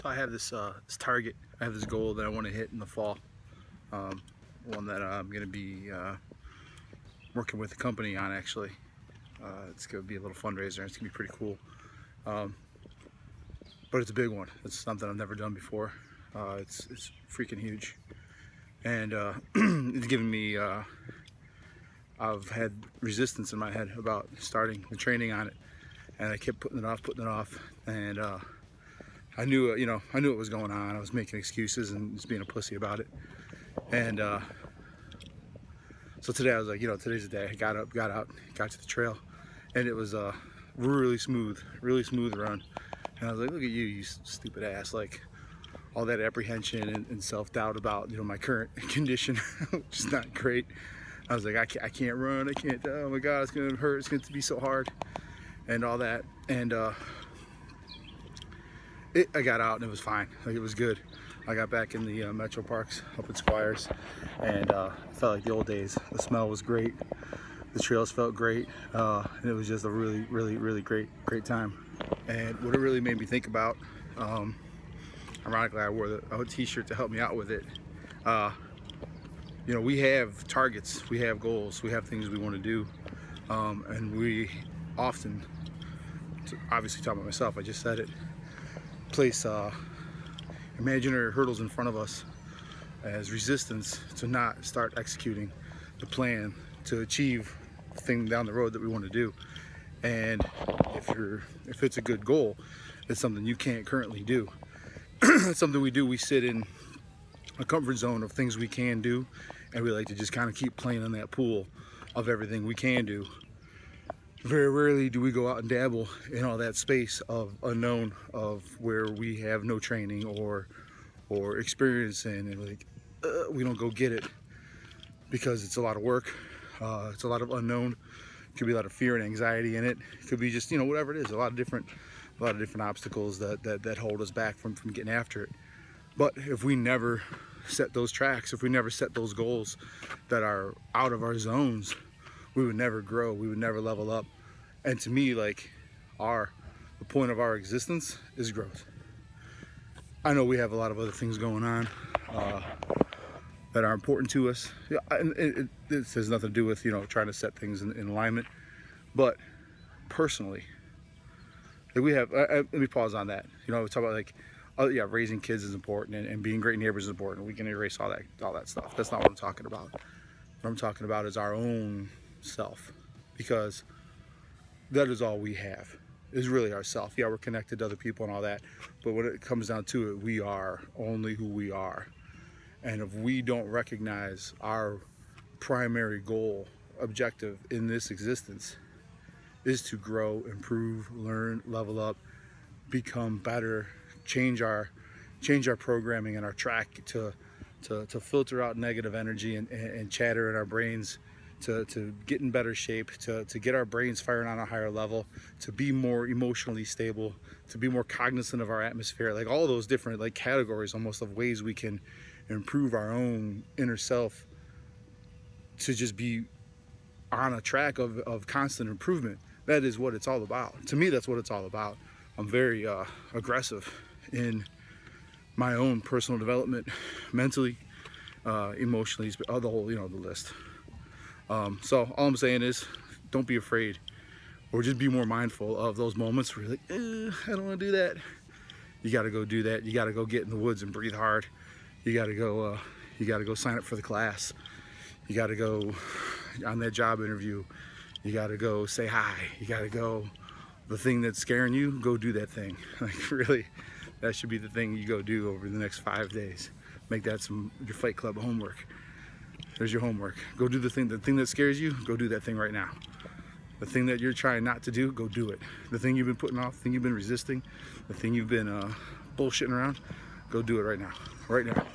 So I have this uh, this target. I have this goal that I want to hit in the fall. Um, one that I'm going to be uh, working with a company on actually. Uh, it's going to be a little fundraiser. It's going to be pretty cool. Um, but it's a big one. It's something I've never done before. Uh, it's it's freaking huge, and uh, it's given me. Uh, I've had resistance in my head about starting the training on it, and I kept putting it off, putting it off, and I knew, you know, I knew what was going on. I was making excuses and just being a pussy about it, and uh, so today I was like, you know, today's the day. I got up, got out, got to the trail, and it was a really smooth, really smooth run. And I was like, look at you, you stupid ass. Like, all that apprehension and, and self-doubt about, you know, my current condition, which is not great. I was like, I can't, I can't run, I can't, oh my God, it's gonna hurt, it's going to be so hard, and all that. And uh, it, I got out and it was fine, like it was good. I got back in the uh, Metro Parks up at Squires, and uh, felt like the old days. The smell was great, the trails felt great, uh, and it was just a really, really, really great, great time. And what it really made me think about, um, ironically, I wore a t-shirt to help me out with it. Uh, you know, we have targets, we have goals, we have things we want to do, um, and we often, obviously talking about myself, I just said it, place uh, imaginary hurdles in front of us as resistance to not start executing the plan to achieve the thing down the road that we want to do. And if you're, if it's a good goal, it's something you can't currently do. it's something we do. We sit in a comfort zone of things we can do, and we like to just kind of keep playing in that pool of everything we can do. Very rarely do we go out and dabble in all that space of unknown of where we have no training or or experience in, and like uh, we don't go get it because it's a lot of work. Uh, it's a lot of unknown. Could be a lot of fear and anxiety in it. it. Could be just you know whatever it is. A lot of different, a lot of different obstacles that that, that hold us back from from getting after it. But if we never set those tracks, if we never set those goals that are out of our zones, we would never grow. We would never level up. And to me, like our the point of our existence is growth. I know we have a lot of other things going on uh, that are important to us. Yeah, and it, it, this has nothing to do with you know trying to set things in, in alignment, but personally, we have. Let me pause on that. You know, we talk about like oh yeah, raising kids is important and, and, being great neighbors is important. We can erase all that all that stuff. That's not what I'm talking about. What I'm talking about is our own self, because that is all we have. Is really ourself. Yeah, we're connected to other people and all that, but when it comes down to it, we are only who we are. And if we don't recognize our primary goal, objective in this existence, is to grow, improve, learn, level up, become better change our change our programming and our track to to, to filter out negative energy and, and, chatter in our brains to, to get in better shape, to, to get our brains firing on a higher level, to be more emotionally stable, to be more cognizant of our atmosphere, like all those different like categories almost of ways we can improve our own inner self to just be on a track of, of constant improvement. That is what it's all about. To me, that's what it's all about. I'm very uh, aggressive in my own personal development, mentally, uh, emotionally, the whole, you know, the list. Um, so all I'm saying is, don't be afraid, or just be more mindful of those moments where you're like, eh, I don't want to do that. You got to go do that. You got to go get in the woods and breathe hard. You got to go. Uh, you got to go sign up for the class. You got to go on that job interview. You got to go say hi. You got to go. The thing that's scaring you, go do that thing. Like really that should be the thing you go do over the next five days. Make that some your Fight Club homework. There's your homework. Go do the thing. The thing that scares you, go do that thing right now. The thing that you're trying not to do, go do it. The thing you've been putting off, the thing you've been resisting, the thing you've been uh, bullshitting around, go do it right now. Right now.